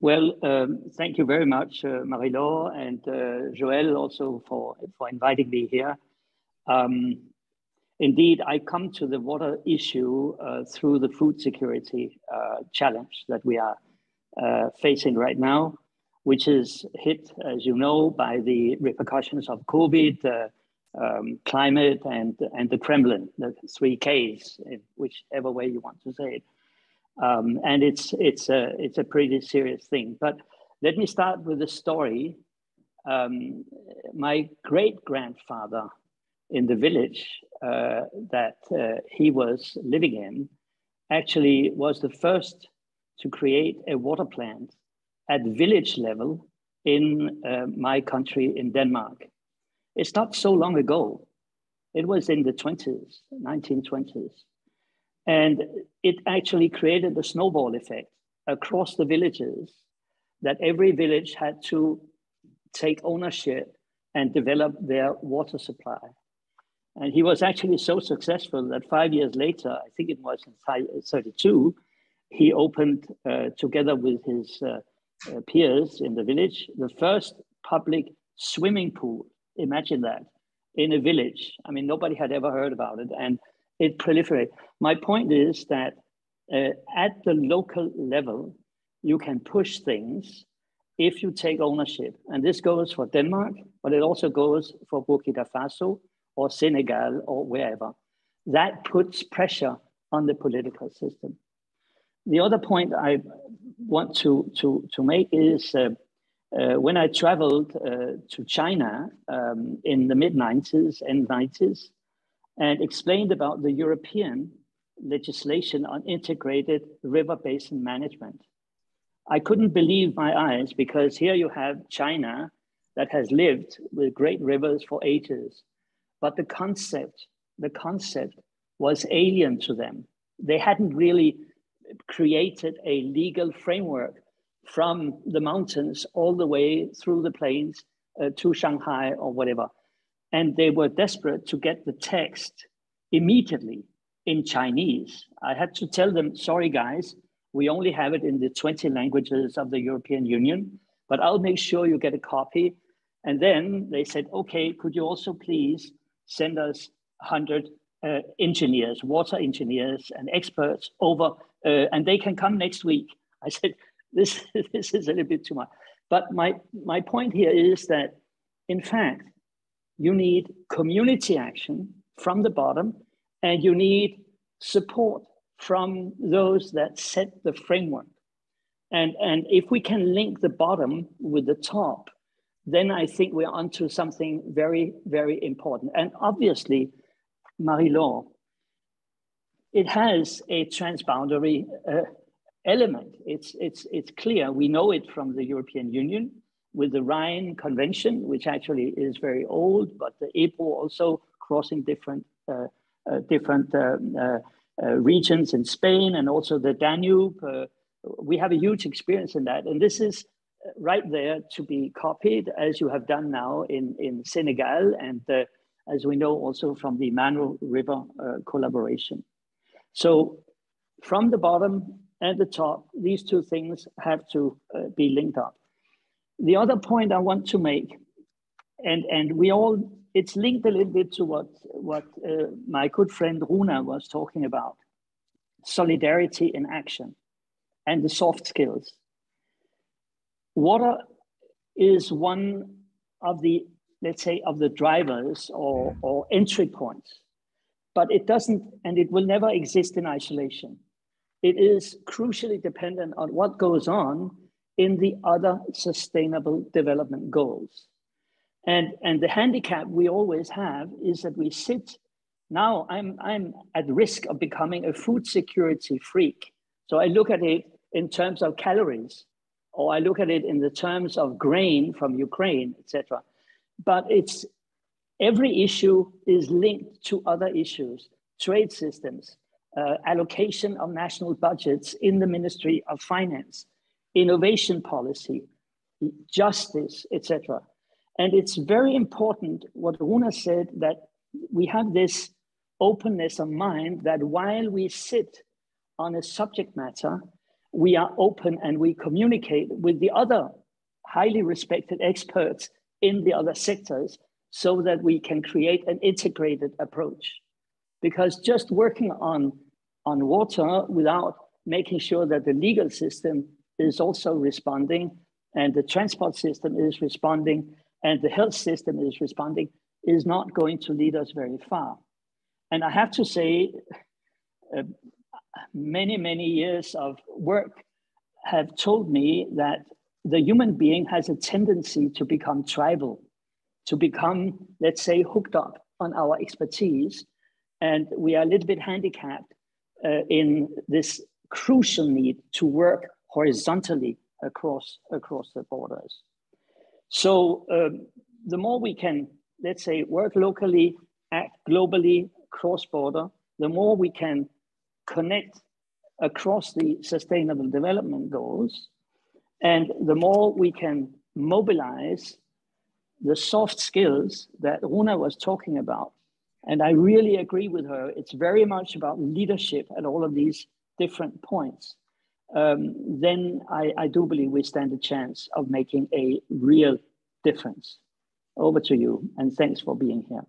Well, um, thank you very much, uh, Marie-Laure and uh, Joël also for, for inviting me here. Um, indeed, I come to the water issue uh, through the food security uh, challenge that we are uh, facing right now, which is hit, as you know, by the repercussions of COVID, uh, um, climate, and, and the Kremlin, the three Ks, whichever way you want to say it. Um, and it's, it's, a, it's a pretty serious thing. But let me start with a story. Um, my great grandfather in the village uh, that uh, he was living in actually was the first to create a water plant at village level in uh, my country in Denmark. It's not so long ago. It was in the 20s, 1920s. And it actually created a snowball effect across the villages that every village had to take ownership and develop their water supply. And he was actually so successful that five years later, I think it was in 32, he opened, uh, together with his uh, uh, peers in the village, the first public swimming pool. Imagine that in a village. I mean, nobody had ever heard about it. And it proliferates. My point is that uh, at the local level, you can push things if you take ownership. And this goes for Denmark, but it also goes for Burkina Faso or Senegal or wherever. That puts pressure on the political system. The other point I want to, to, to make is uh, uh, when I traveled uh, to China um, in the mid 90s and 90s, and explained about the European legislation on integrated river basin management. I couldn't believe my eyes because here you have China that has lived with great rivers for ages, but the concept, the concept was alien to them. They hadn't really created a legal framework from the mountains all the way through the plains uh, to Shanghai or whatever and they were desperate to get the text immediately in Chinese. I had to tell them, sorry guys, we only have it in the 20 languages of the European Union, but I'll make sure you get a copy. And then they said, okay, could you also please send us 100 uh, engineers, water engineers and experts over, uh, and they can come next week. I said, this, this is a little bit too much. But my, my point here is that, in fact, you need community action from the bottom, and you need support from those that set the framework. And, and if we can link the bottom with the top, then I think we're onto something very, very important. And obviously, Marie-Laure, it has a transboundary uh, element. It's, it's, it's clear. We know it from the European Union with the Rhine Convention, which actually is very old, but the Ebro also crossing different uh, uh, different um, uh, uh, regions in Spain and also the Danube. Uh, we have a huge experience in that, and this is right there to be copied as you have done now in in Senegal and as we know also from the Mano River collaboration. So from the bottom and the top, these two things have to be linked up. The other point I want to make, and, and we all, it's linked a little bit to what, what uh, my good friend Runa was talking about solidarity in action and the soft skills. Water is one of the, let's say, of the drivers or, or entry points, but it doesn't, and it will never exist in isolation. It is crucially dependent on what goes on in the other sustainable development goals. And, and the handicap we always have is that we sit now I'm, I'm at risk of becoming a food security freak. So I look at it in terms of calories, or I look at it in the terms of grain from Ukraine, etc. But it's every issue is linked to other issues, trade systems, uh, allocation of national budgets in the Ministry of Finance, innovation policy, justice, etc. And it's very important what Runa said that we have this openness of mind that while we sit on a subject matter, we are open and we communicate with the other highly respected experts in the other sectors so that we can create an integrated approach. Because just working on, on water without making sure that the legal system is also responding and the transport system is responding and the health system is responding is not going to lead us very far. And I have to say, uh, many, many years of work have told me that the human being has a tendency to become tribal, to become, let's say, hooked up on our expertise. And we are a little bit handicapped uh, in this crucial need to work horizontally across, across the borders. So um, the more we can, let's say, work locally, act globally, cross-border, the more we can connect across the sustainable development goals, and the more we can mobilize the soft skills that Runa was talking about. And I really agree with her. It's very much about leadership at all of these different points. Um, then I, I do believe we stand a chance of making a real difference. Over to you, and thanks for being here.